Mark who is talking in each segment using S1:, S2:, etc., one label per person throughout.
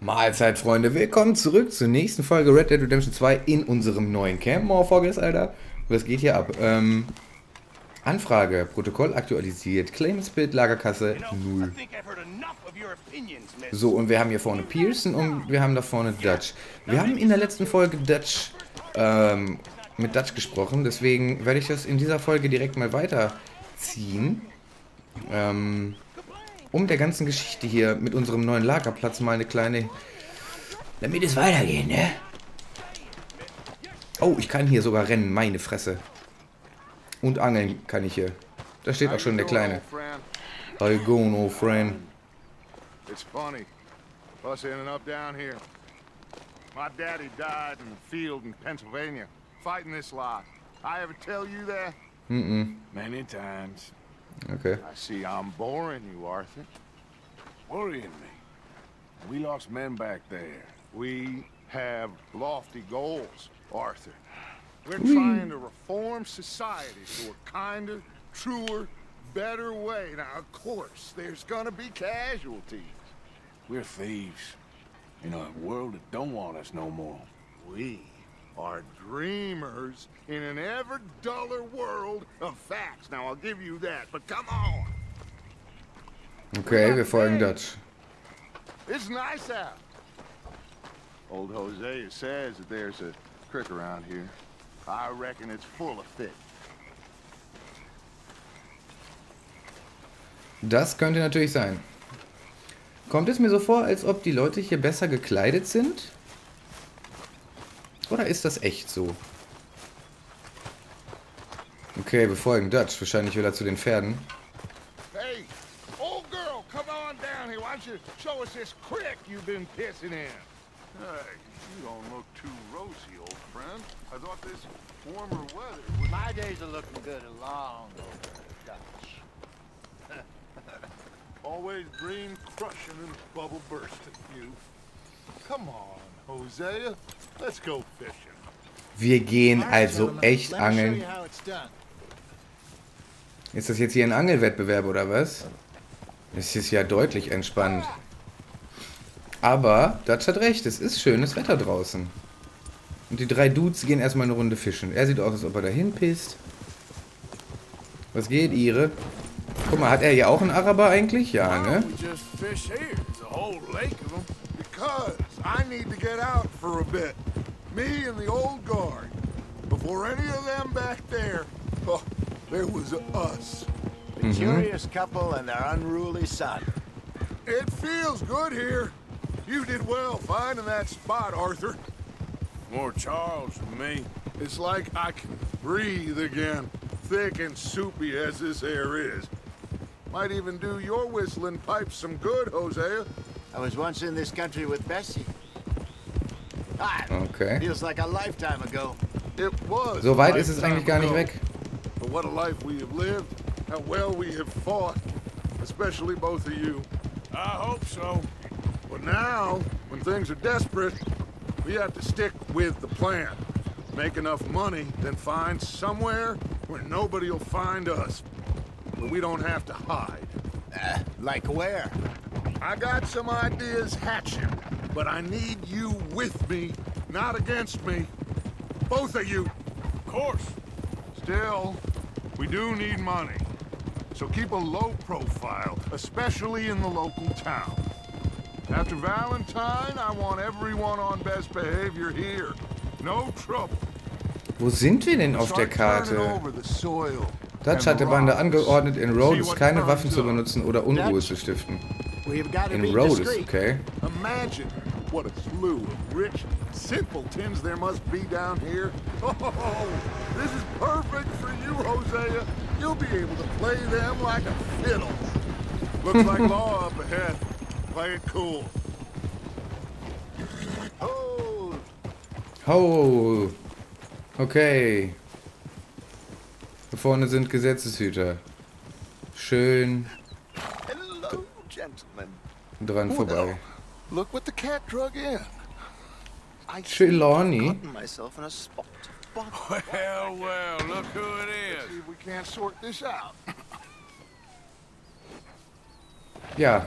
S1: Mahlzeit, Freunde. Willkommen zurück zur nächsten Folge Red Dead Redemption 2 in unserem neuen Camp. Morphogus, Alter. Was geht hier ab? Ähm, Anfrage, Protokoll aktualisiert, Claimspit, Lagerkasse 0. So, und wir haben hier vorne Pearson und wir haben da vorne Dutch. Wir haben in der letzten Folge Dutch, ähm, mit Dutch gesprochen, deswegen werde ich das in dieser Folge direkt mal weiterziehen. Ähm, um der ganzen Geschichte hier mit unserem neuen Lagerplatz mal eine kleine... Damit es weitergeht, ne? Oh, ich kann hier sogar rennen, meine Fresse. Und angeln kann ich hier. Da steht auch schon der Kleine. I go, no friend.
S2: It's funny. Us ending up down here. My daddy died in the field in Pennsylvania, fighting this lot. I ever tell you that?
S1: Mm-mm.
S2: Many times.
S1: Okay.
S2: I see I'm boring you, Arthur. Worrying me. We lost men back there. We have lofty goals, Arthur. We're trying to reform society to a kinder, truer, better way. Now, of course, there's gonna be casualties. We're thieves in a world that don't want us no more. We are dreamers in an ever duller world of facts. Now, I'll give you that, but come on.
S1: Okay, wir folgen Dutch.
S2: It's nice out. Old Jose says that there's a creek around here. I reckon it's full of fish.
S1: Das könnte natürlich sein. Kommt es mir so vor, als ob die Leute hier besser gekleidet sind? Oder ist das echt so? Okay, wir folgen Dutch. Wahrscheinlich will er zu den Pferden.
S2: Hey, old girl, come on down here. Why don't you show us this creek you've been pissing in? Hey, you don't look too rosy, old friend. I thought this warmer weather would...
S3: My days are looking good and long over, Dutch.
S2: Always dream crushing and bubble bursting, you. Come on, Hosea.
S1: Wir gehen also echt angeln. Ist das jetzt hier ein Angelwettbewerb oder was? Es ist ja deutlich entspannt. Aber Dutch hat recht, es ist schönes Wetter draußen. Und die drei Dudes gehen erstmal eine Runde fischen. Er sieht aus, als ob er dahin pisst. Was geht, Ihre? Guck mal, hat er hier auch einen Araber eigentlich? Ja, ne?
S2: Because I need to get out for a bit. Me and the old guard. Before any of them back there, oh, there was us.
S3: The mm-hmm. curious couple and their unruly son.
S2: It feels good here. You did well finding that spot, Arthur. More Charles than me. It's like I can breathe again, thick and soupy as this air is. Might even do your whistling pipes some good, Hosea.
S3: I was once in this country with Bessie.
S1: Okay.
S3: feels like a lifetime ago.
S2: It was.
S1: So
S2: a
S1: weit ist es
S2: lifetime
S1: eigentlich gar nicht
S2: ago.
S1: weg.
S2: But what a life we have lived. How well we have fought. Especially both of you. I hope so. But now, when things are desperate, we have to stick with the plan. Make enough money, then find somewhere where nobody will find us. Where we don't have to hide.
S3: Uh, like where?
S2: I got some ideas hatching, but I need you with me, not against me. Both of you. Of course. Still, we do need money. So keep a low profile, especially in the local town. After Valentine, I want everyone on best behavior here. No trouble.
S1: Wo sind wir denn auf der
S2: Start
S1: Karte?
S2: over the soil
S1: Dutch
S2: and
S1: hat der Bande angeordnet, in Rhodes
S2: what
S1: keine
S2: turns
S1: Waffen zu
S2: up.
S1: benutzen oder Unruhe zu stiften.
S3: We've got to
S1: In
S3: be
S1: Rhodes,
S3: discreet.
S1: okay?
S2: Imagine what a slew of rich simpletons there must be down here. Oh, this is perfect for you, Hosea. You'll be able to play them like a fiddle. Looks like law up ahead. Play it cool.
S3: Oh,
S1: Oh, okay. Da vorne sind Gesetzeshüter. Schön
S2: gentlemen.
S1: dran vorbei.
S2: Look what the cat drug in.
S3: I
S1: Trelawney?
S3: gotten myself in a spot.
S2: Well, well, look who it is. See if we can't sort this out.
S1: Ja,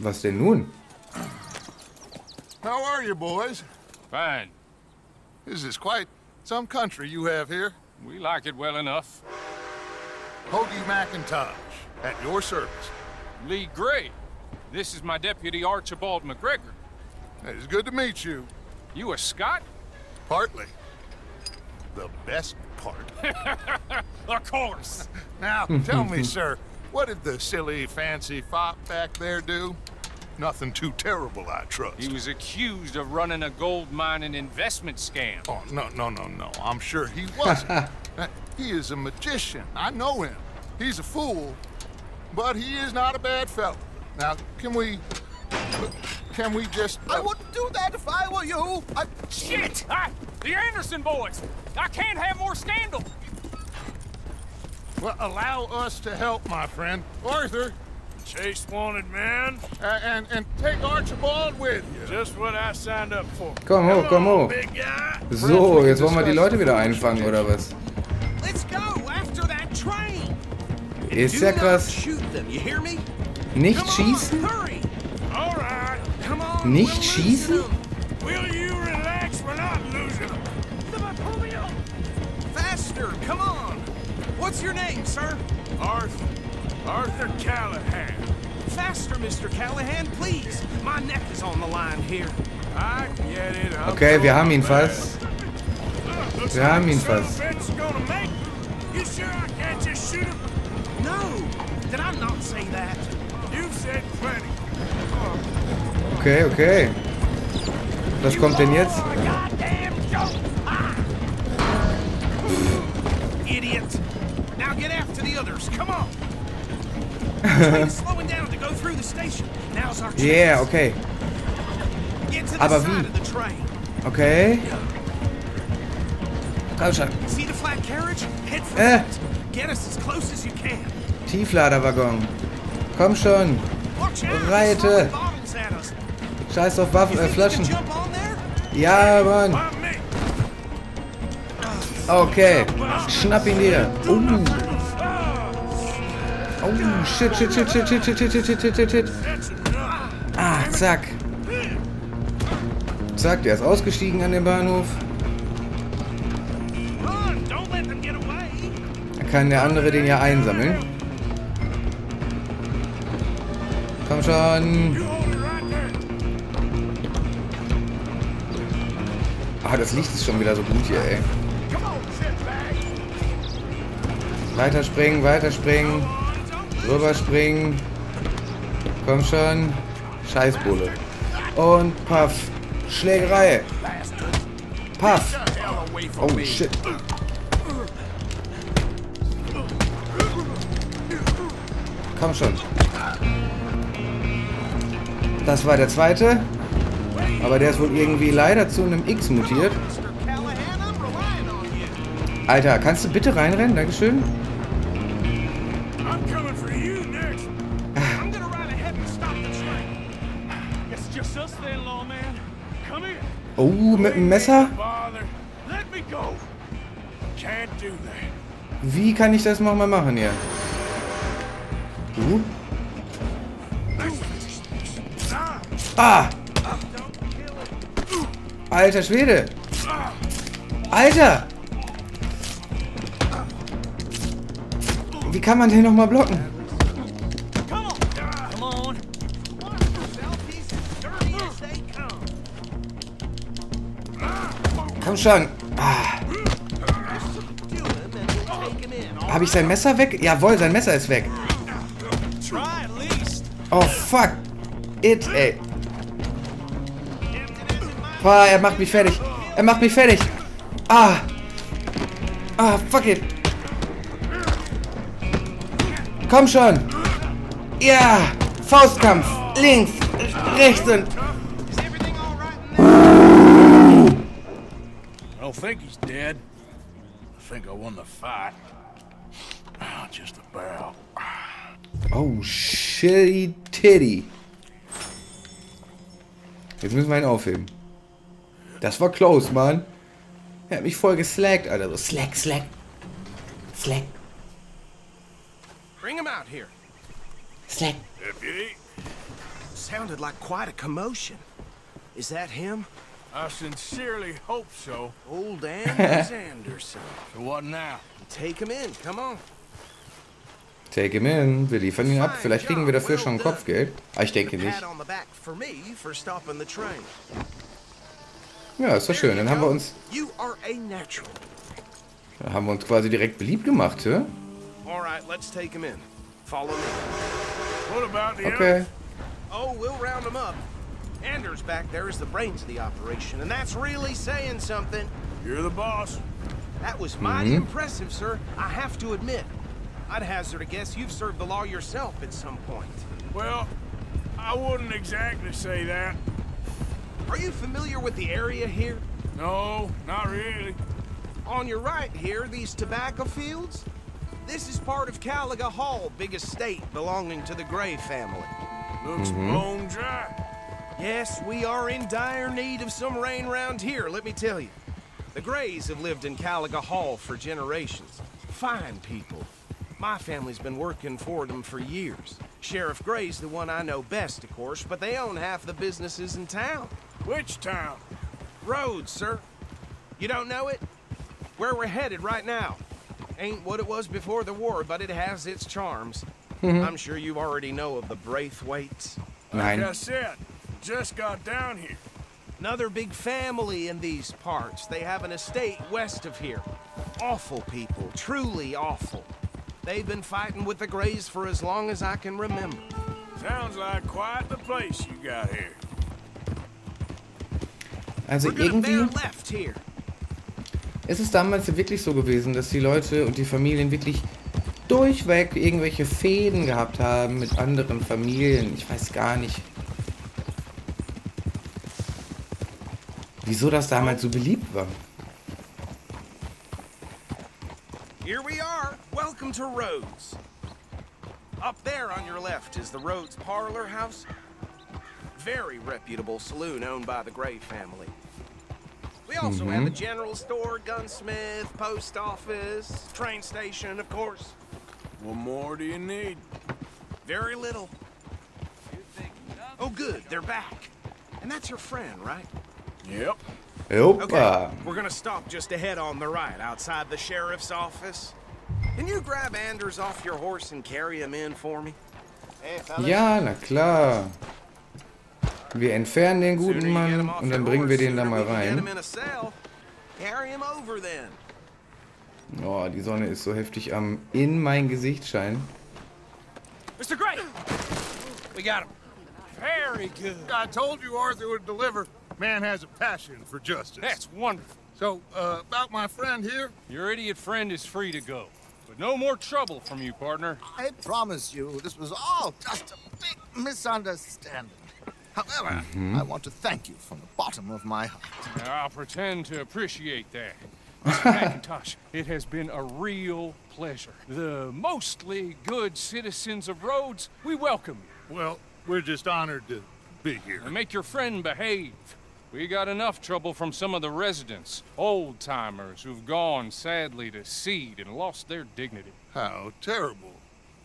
S1: was denn nun?
S2: How are you, boys?
S4: Fine.
S2: This is quite some country you have here.
S4: We like it well enough.
S2: Hoagie McIntosh, at your service.
S4: Lee Gray. This is my deputy Archibald McGregor.
S2: It's good to meet you.
S4: You a Scot?
S2: Partly. The best part.
S4: of course.
S2: Now, tell me, sir, what did the silly, fancy fop back there do? Nothing too terrible, I trust.
S4: He was accused of running a gold mining investment scam.
S2: Oh, no, no, no, no. I'm sure he wasn't. Uh, he is a magician. I know him. He's a fool, but he is not a bad fellow. Now, can we... Can we just...
S5: I wouldn't do that if I were you. I...
S4: Shit! I, the Anderson boys! I can't have more scandal!
S2: Well, allow us to help, my friend. Arthur,
S6: Chase wanted man.
S2: uh, and, and take Archibald with you.
S6: Just what I signed up for.
S1: Komm hoch, komm hoch.
S6: Big guy.
S1: So, jetzt wollen wir die Leute wieder einfangen, oder was?
S5: Let's go after that train.
S1: Ist
S5: Do
S1: ja
S5: not
S1: krass. Nicht schießen? Nicht schießen?
S5: What's your name, sir?
S6: Arthur. Arthur Callahan.
S5: Faster, Mr. Callahan, please. My neck is on the line here.
S6: I get it.
S1: Okay, wir haben ihn fast. Wir haben ihn fast.
S6: You sure I can't just shoot him?
S5: No. Did I not say that?
S1: Okay, okay. Was kommt denn jetzt? yeah, okay. Aber wie? Okay. Komm schon.
S5: Äh.
S1: Tiefladerwaggon. Komm schon. Reite. Scheiß auf Waffen, äh, Flaschen. Ja, Mann. Okay. Schnapp ihn dir. Uh. Oh, shit, shit, shit, shit, shit, shit, shit, shit, shit, shit, shit, shit. Ah, zack. Zack, der ist ausgestiegen an dem Bahnhof. Da kann der andere den ja einsammeln. Komm schon. Ah, das Licht ist schon wieder so gut hier, ey. Weiterspringen, weiterspringen. Rüberspringen. Komm schon. Scheißbulle. Und paff. Schlägerei. Paff. Oh, shit. Komm schon. Das war der zweite. Aber der ist wohl irgendwie leider zu einem X mutiert. Alter, kannst du bitte reinrennen? Dankeschön. Oh, mit dem Messer? Wie kann ich das nochmal machen hier? Uh. Ah! Alter Schwede! Alter! Wie kann man den nochmal blocken? Komm schon! Ah. Habe ich sein Messer weg? Jawohl, sein Messer ist weg. Oh, fuck. It, ey. Boah, er macht mich fertig. Er macht mich fertig. Ah. Ah, fuck it. Komm schon. Ja. Faustkampf. Links. Rechts und...
S6: I don't think he's dead. I think I won the fight. Ah, just about.
S1: Oh, shitty titty. Jetzt müssen wir ihn aufheben. Das war close, Mann. Er hat mich voll geslackt, Alter. So slack, slack. Slack,
S5: Bring him out here.
S1: slack.
S6: Deputy,
S5: Sounded like quite a commotion. Is that him?
S6: I sincerely hope so.
S5: Old Anders Anderson.
S6: So what now?
S5: Take him in, come on.
S1: Take him in. Wir liefern ihn ab. Vielleicht kriegen wir dafür schon Kopfgeld. Aber ich denke nicht. Ja, ist doch schön. Dann haben wir uns, dann haben wir uns quasi direkt beliebt gemacht, hä? Okay.
S5: Oh, we'll round him up. Anders back there is the brains of the operation, and that's really saying something.
S6: You're the boss.
S5: That was mighty impressive, sir. I have to admit. I'd hazard a guess you've served the law yourself at some point.
S6: Well, I wouldn't exactly say that.
S5: Are you familiar with the area here?
S6: No, not really.
S5: On your right here, these tobacco fields? This is part of Caliga Hall, big estate belonging to the Gray family.
S6: Looks mm-hmm. bone dry.
S5: Yes, we are in dire need of some rain round here, let me tell you. The Grays have lived in Caliga Hall for generations. Fine people. My family's been working for them for years. Sheriff Gray's the one I know best, of course, but they own half the businesses in town.
S6: Which town?
S5: Rhodes, sir. You don't know it? Where we're headed right now. Ain't what it was before the war, but it has its charms. Mm-hmm. I'm sure you already know of the Braithwaites.
S6: Like I
S1: Nein.
S6: said, just got down here.
S5: Another big family in these parts. They have an estate west of here. Awful people, truly awful. They've been fighting with the Greys for as long as I can remember.
S6: Sounds like quite the place you got here.
S1: Also irgendwie ist es damals wirklich so gewesen, dass die Leute und die Familien wirklich durchweg irgendwelche Fäden gehabt haben mit anderen Familien. Ich weiß gar nicht, wieso das damals so beliebt war.
S5: Here we are. Welcome to Rhodes. Up there on your left is the Rhodes Parlor House. Very reputable saloon owned by the Gray family. We also have a mm-hmm. general store, gunsmith, post office, train station, of course.
S6: What more do you need?
S5: Very little. Oh, good. They're back. And that's your friend, right?
S6: Yep.
S1: Opa!
S5: Uh, we're gonna stop just ahead on the right, outside the sheriff's office. Can you grab Anders off your horse and carry him in for me?
S3: Hey, fellas.
S1: Ja, na klar. Wir entfernen den guten Mann
S5: off
S1: und dann bringen wir den da mal rein.
S5: in a cell. Carry him over then.
S1: Oh, die Sonne ist so heftig am in mein Gesicht scheinen.
S4: Mr. Gray!
S6: We got him.
S4: Very good.
S7: I told you Arthur would deliver. Man has a passion for justice.
S4: That's wonderful.
S7: So, uh, about my friend here,
S4: Your idiot friend is free to go. But no more trouble from you, partner.
S3: I promise you, this was all just a big misunderstanding. However, mm-hmm. I want to thank you from the bottom of my heart.
S4: Now, I'll pretend to appreciate that. Mr. McIntosh, it has been a real pleasure. The mostly good citizens of Rhodes, we welcome you.
S7: well, we're just honored to be here.
S4: And make your friend behave. We got enough trouble from some of the residents, old timers who've gone sadly to seed and lost their dignity.
S7: How terrible.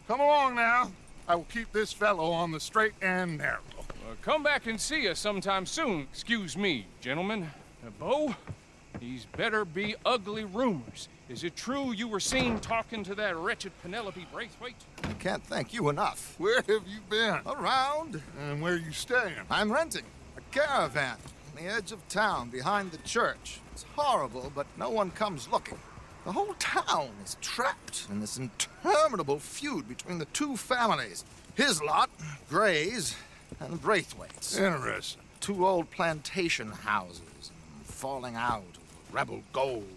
S7: Come along now. I will keep this fellow on the straight and narrow.
S4: Uh, come back and see us sometime soon. Excuse me, gentlemen. Uh, Bo, these better be ugly rumors. Is it true you were seen talking to that wretched Penelope Braithwaite?
S3: I can't thank you enough.
S7: Where have you been?
S3: Around,
S7: And where you staying?
S3: I'm renting a caravan on the edge of town behind the church. It's horrible, but no one comes looking. The whole town is trapped in this interminable feud between the two families. His lot, Gray's, and Braithwaite's.
S7: Interesting.
S3: Two old plantation houses, and falling out of rebel gold,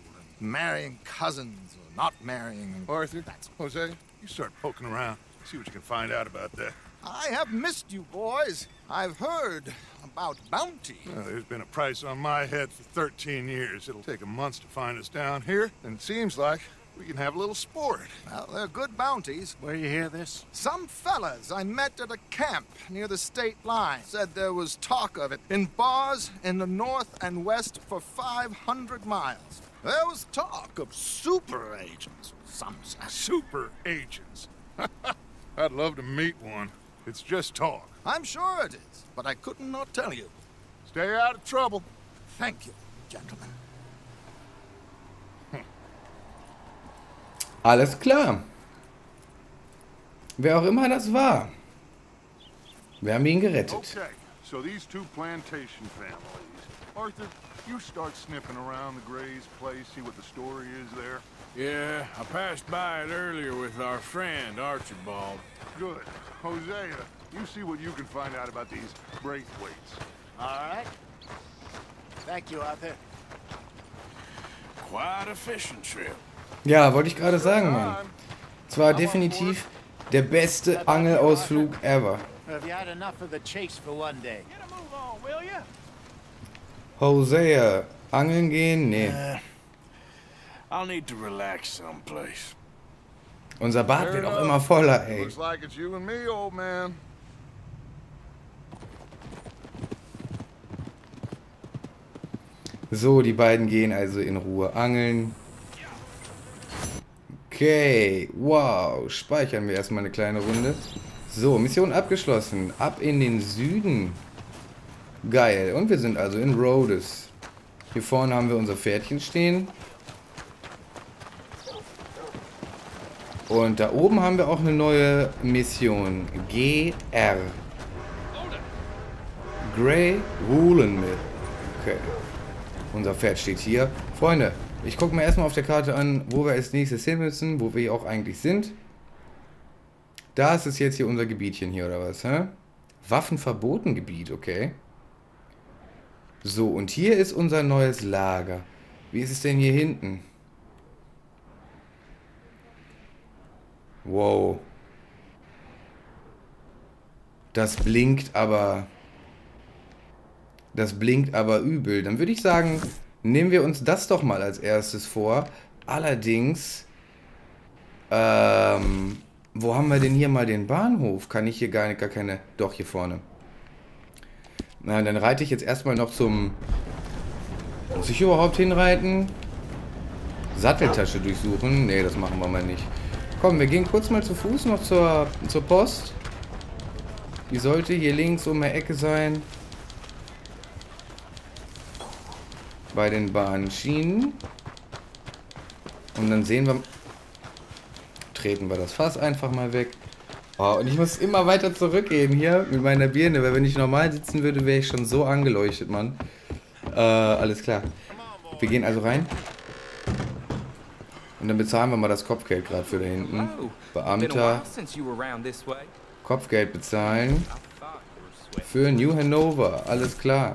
S3: and marrying cousins or not marrying.
S7: Arthur,
S3: That's
S7: Jose, you start poking around. See what you can find out about that.
S3: I have missed you, boys. I've heard about bounty.
S7: Well, there's been a price on my head for 13 years. It'll take a month to find us down here, and it seems like we can have a little sport.
S3: Well, they're good bounties.
S7: Where you hear this?
S3: Some fellas I met at a camp near the state line said there was talk of it in bars in the north and west for 500 miles. There was talk of super agents, some say.
S7: Super agents. I'd love to meet one. It's just talk.
S3: I'm sure it is, but I couldn't not tell you.
S2: Stay out of trouble.
S3: Thank you, gentlemen. Hm.
S1: Alles klar. Wer auch immer das war. Wir haben ihn gerettet.
S2: Okay, so these two plantation families. Arthur, you start sniffing around the Gray's place, see what the story is there.
S6: Yeah, I passed by it earlier with our friend, Archibald.
S2: Good. Hosea, you see what you can find out about these Braithwaites.
S8: All right. Thank you, Arthur.
S6: Quite a fishing trip.
S1: Ja, wollte ich gerade sagen, Mann. Es war definitiv der beste Angelausflug ever.
S8: Have you had enough of the chase for one day?
S1: Hosea, angeln gehen? Nee.
S6: I'll need to relax someplace.
S1: Unser Bad wird auch immer voller, ey.
S2: Looks like it's you and me, old man.
S1: So, die beiden gehen also in Ruhe angeln. Okay, wow. Speichern wir erstmal eine kleine Runde. So, Mission abgeschlossen. Ab in den Süden. Geil. Und wir sind also in Rhodes. Hier vorne haben wir unser Pferdchen stehen. Und da oben haben wir auch eine neue Mission. GR. Grey Woolen Mill. Okay. Unser Pferd steht hier. Freunde, ich gucke mir erstmal auf der Karte an, wo wir als nächstes hin müssen, wo wir auch eigentlich sind. Da ist es jetzt hier unser Gebietchen hier, oder was? Hä? Waffenverboten-Gebiet, okay. So, und hier ist unser neues Lager. Wie ist es denn hier hinten? Wow. Das blinkt aber... Das blinkt aber übel. Dann würde ich sagen, nehmen wir uns das doch mal als erstes vor. Allerdings... Ähm... Wo haben wir denn hier mal den Bahnhof? Kann ich hier gar, nicht, gar keine... Doch, hier vorne. Na, dann reite ich jetzt erstmal noch zum... Muss ich überhaupt hinreiten? Satteltasche durchsuchen? Nee, das machen wir mal nicht. Komm, wir gehen kurz mal zu Fuß noch zur, zur Post. Die sollte hier links um der Ecke sein. Bei den Bahnschienen. Und dann sehen wir... Treten wir das Fass einfach mal weg. Oh, und ich muss immer weiter zurückgehen hier mit meiner Birne, weil wenn ich normal sitzen würde, wäre ich schon so angeleuchtet, Mann. Äh, alles klar. Wir gehen also rein. Und dann bezahlen wir mal das Kopfgeld gerade für da hinten. Beamter. Kopfgeld bezahlen. Für New Hanover. Alles klar.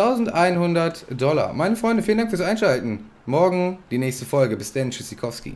S1: 1100 Dollar. Meine Freunde, vielen Dank fürs Einschalten. Morgen die nächste Folge. Bis dann. Tschüssikowski.